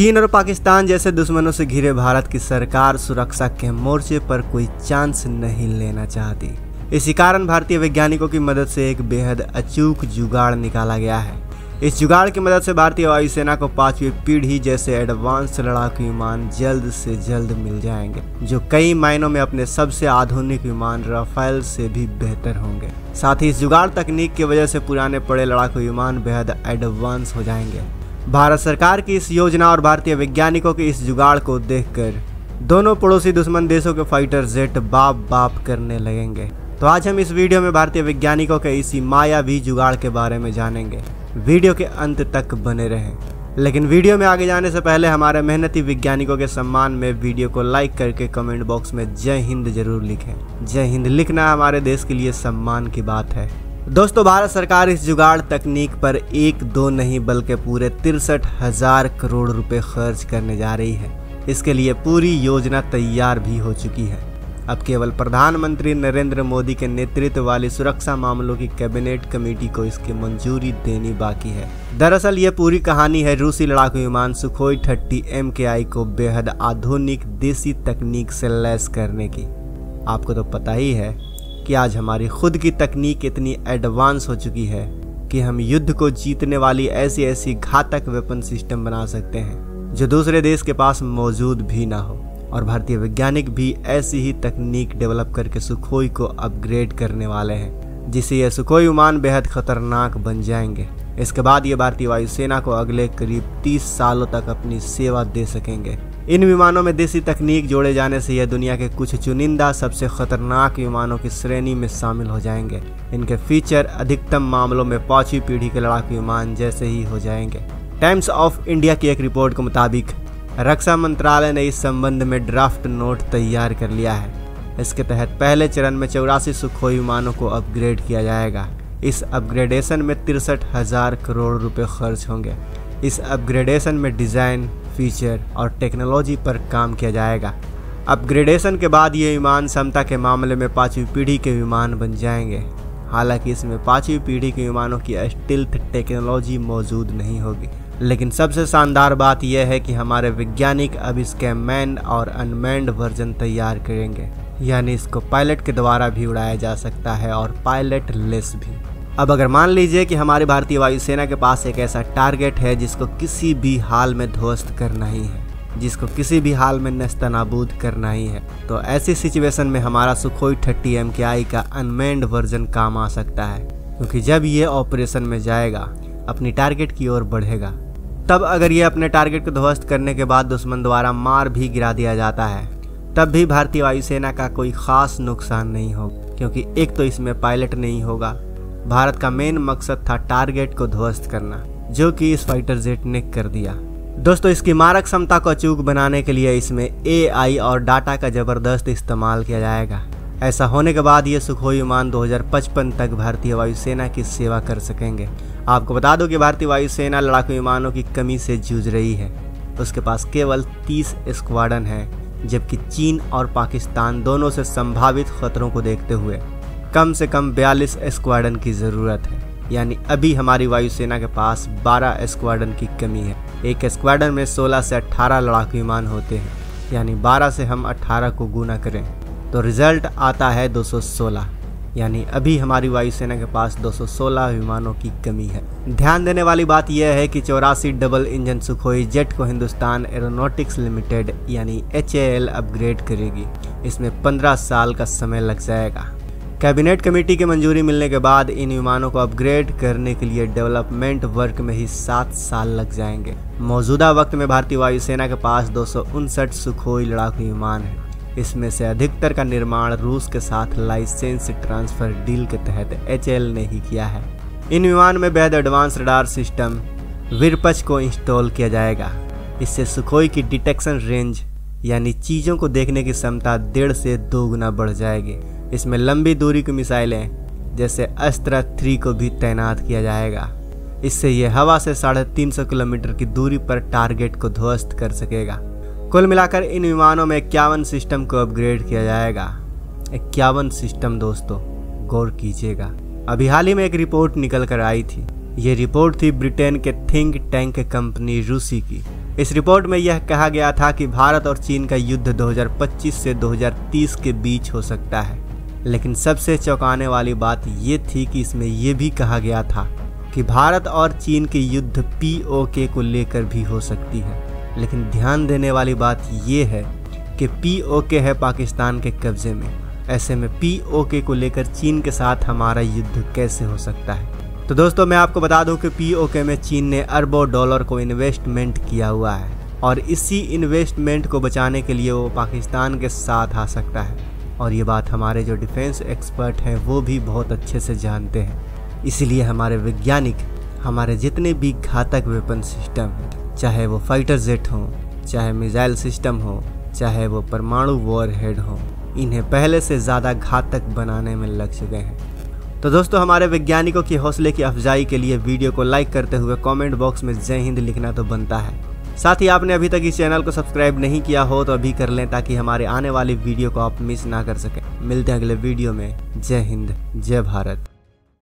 चीन और पाकिस्तान जैसे दुश्मनों से घिरे भारत की सरकार सुरक्षा के मोर्चे पर कोई चांस नहीं लेना चाहती। इसी कारण भारतीय वैज्ञानिकों की मदद से एक बेहद अचूक जुगाड़ निकाला गया है। इस जुगाड़ की मदद से भारतीय वायुसेना को पांचवी पीढ़ी जैसे एडवांस लड़ाकू विमान जल्द से जल्द मिल जाएँगे, जो कई मायनों में अपने सबसे आधुनिक विमान राफेल से भी बेहतर होंगे। साथ ही इस जुगाड़ तकनीक की वजह से पुराने पड़े लड़ाकू विमान बेहद एडवांस हो जाएँगे। भारत सरकार की इस योजना और भारतीय वैज्ञानिकों के इस जुगाड़ को देखकर दोनों पड़ोसी दुश्मन देशों के फाइटर जेट बाप बाप करने लगेंगे। तो आज हम इस वीडियो में भारतीय वैज्ञानिकों के इसी मायावी जुगाड़ के बारे में जानेंगे। वीडियो के अंत तक बने रहें। लेकिन वीडियो में आगे जाने से पहले हमारे मेहनती वैज्ञानिकों के सम्मान में वीडियो को लाइक करके कमेंट बॉक्स में जय हिंद ज़रूर लिखें। जय हिंद लिखना हमारे देश के लिए सम्मान की बात है। दोस्तों, भारत सरकार इस जुगाड़ तकनीक पर एक दो नहीं, बल्कि पूरे तिरसठ हज़ार करोड़ रुपए खर्च करने जा रही है। इसके लिए पूरी योजना तैयार भी हो चुकी है। अब केवल प्रधानमंत्री नरेंद्र मोदी के नेतृत्व वाली सुरक्षा मामलों की कैबिनेट कमेटी को इसकी मंजूरी देनी बाकी है। दरअसल ये पूरी कहानी है रूसी लड़ाकू विमान सुखोई थर्टी एम के आई को बेहद आधुनिक देसी तकनीक से लैस करने की। आपको तो पता ही है कि आज हमारी खुद की तकनीक इतनी एडवांस हो चुकी है कि हम युद्ध को जीतने वाली ऐसी ऐसी घातक वेपन सिस्टम बना सकते हैं, जो दूसरे देश के पास मौजूद भी ना हो। और भारतीय वैज्ञानिक भी ऐसी ही तकनीक डेवलप करके सुखोई को अपग्रेड करने वाले हैं, जिससे यह सुखोई विमान बेहद खतरनाक बन जाएँगे। इसके बाद ये भारतीय वायुसेना को अगले करीब 30 सालों तक अपनी सेवा दे सकेंगे। इन विमानों में देसी तकनीक जोड़े जाने से यह दुनिया के कुछ चुनिंदा, सबसे खतरनाक विमानों की श्रेणी में शामिल हो जाएँगे। इनके फीचर अधिकतम मामलों में पांचवी पीढ़ी के लड़ाकू विमान जैसे ही हो जाएँगे। टाइम्स ऑफ़ इंडिया की एक रिपोर्ट के मुताबिक, रक्षा मंत्रालय ने इस संबंध में ड्राफ्ट नोट तैयार कर लिया है। इसके तहत पहले चरण में चौरासी सुखोई विमानों को अपग्रेड किया जाएगा। इस अपग्रेडेशन में तिरसठ हज़ार करोड़ रुपए खर्च होंगे। इस अपग्रेडेशन में डिज़ाइन फीचर और टेक्नोलॉजी पर काम किया जाएगा। अपग्रेडेशन के बाद ये विमान क्षमता के मामले में पाँचवीं पीढ़ी के विमान बन जाएँगे। हालाँकि इसमें पाँचवीं पीढ़ी के विमानों की स्टिल्थ टेक्नोलॉजी मौजूद नहीं होगी। लेकिन सबसे शानदार बात यह है कि हमारे वैज्ञानिक अब इसके मैन और अनमैंड वर्जन तैयार करेंगे। यानी इसको पायलट के द्वारा भी उड़ाया जा सकता है और पायलट लेस भी। अब अगर मान लीजिए कि हमारी भारतीय वायुसेना के पास एक ऐसा टारगेट है जिसको किसी भी हाल में ध्वस्त करना ही है, जिसको किसी भी हाल में नस्तनाबूद करना ही है तो ऐसी सिचुएशन में हमारा सुखोई थर्टी एम के आई का अनमेंड वर्जन काम आ सकता है, क्योंकि जब ये ऑपरेशन में जाएगा, अपनी टारगेट की ओर बढ़ेगा, तब अगर ये अपने टारगेट को ध्वस्त करने के बाद दुश्मन द्वारा मार भी गिरा दिया जाता है, तब भी भारतीय वायुसेना का कोई खास नुकसान नहीं होगा, क्योंकि एक तो इसमें पायलट नहीं होगा भारत का मेन मकसद था टारगेट को ध्वस्त करना, जो कि इस फाइटर जेट ने कर दिया। दोस्तों, इसकी मारक क्षमता को अचूक बनाने के लिए इसमें एआई और डाटा का ज़बरदस्त इस्तेमाल किया जाएगा। ऐसा होने के बाद ये सुखोई विमान 2055 तक भारतीय वायुसेना की सेवा कर सकेंगे। आपको बता दो कि भारतीय वायुसेना लड़ाकू विमानों की कमी से जूझ रही है। उसके पास केवल 30 स्क्वाडन है, जबकि चीन और पाकिस्तान दोनों से संभावित खतरों को देखते हुए। कम से कम 42 स्क्वाडन की ज़रूरत है। यानी अभी हमारी वायुसेना के पास 12 स्क्वाडन की कमी है। एक स्क्वाडन में 16 से 18 लड़ाकू विमान होते हैं। यानी 12 से हम 18 को गुना करें तो रिज़ल्ट आता है 216 यानी अभी हमारी वायुसेना के पास 216 विमानों की कमी है। ध्यान देने वाली बात यह है कि चौरासी डबल इंजन सुखोई जेट को हिंदुस्तान एरोनॉटिक्स लिमिटेड, यानी एचएएल, अपग्रेड करेगी। इसमें 15 साल का समय लग जाएगा। कैबिनेट कमेटी की मंजूरी मिलने के बाद इन विमानों को अपग्रेड करने के लिए डेवलपमेंट वर्क में ही सात साल लग जाएँगे। मौजूदा वक्त में भारतीय वायुसेना के पास दो सौ उनसठ सुखोई लड़ाकू विमान है। इसमें से अधिकतर का निर्माण रूस के साथ लाइसेंस ट्रांसफ़र डील के तहत एचएल ने ही किया है। इन विमान में बेहद एडवांस रडार सिस्टम विरपच को इंस्टॉल किया जाएगा। इससे सुखोई की डिटेक्शन रेंज यानी चीज़ों को देखने की क्षमता डेढ़ से दो गुना बढ़ जाएगी। इसमें लंबी दूरी की मिसाइलें, जैसे अस्त्र थ्री को भी तैनात किया जाएगा। इससे यह हवा से साढ़े तीन सौ किलोमीटर की दूरी पर टारगेट को ध्वस्त कर सकेगा। कुल मिलाकर इन विमानों में इक्यावन सिस्टम को अपग्रेड किया जाएगा। इक्यावन सिस्टम दोस्तों, गौर कीजिएगा। अभी हाल ही में एक रिपोर्ट निकल कर आई थी। ये रिपोर्ट थी ब्रिटेन के थिंक टैंक कंपनी रूसी की। इस रिपोर्ट में यह कहा गया था कि भारत और चीन का युद्ध 2025 से 2030 के बीच हो सकता है। लेकिन सबसे चौंकाने वाली बात ये थी कि इसमें यह भी कहा गया था कि भारत और चीन के युद्ध पीओके को लेकर भी हो सकती है। लेकिन ध्यान देने वाली बात यह है कि पीओके है पाकिस्तान के कब्जे में। ऐसे में पीओके को लेकर चीन के साथ हमारा युद्ध कैसे हो सकता है? तो दोस्तों, मैं आपको बता दूँ कि पीओके में चीन ने अरबों डॉलर को इन्वेस्टमेंट किया हुआ है और इसी इन्वेस्टमेंट को बचाने के लिए वो पाकिस्तान के साथ आ सकता है। और ये बात हमारे जो डिफेंस एक्सपर्ट हैं, वो भी बहुत अच्छे से जानते हैं। इसलिए हमारे वैज्ञानिक, हमारे जितने भी घातक वेपन सिस्टम हैं चाहे वो फाइटर जेट हों, चाहे मिसाइल सिस्टम हो, चाहे वो परमाणु वॉर हेड हो, इन्हें पहले से ज़्यादा घातक बनाने में लग चुके हैं। तो दोस्तों, हमारे वैज्ञानिकों की हौसले की अफजाई के लिए वीडियो को लाइक करते हुए कमेंट बॉक्स में जय हिंद लिखना तो बनता है। साथ ही आपने अभी तक इस चैनल को सब्सक्राइब नहीं किया हो तो अभी कर लें ताकि हमारे आने वाले वीडियो को आप मिस ना कर सकें। मिलते हैं अगले वीडियो में। जय हिंद, जय भारत।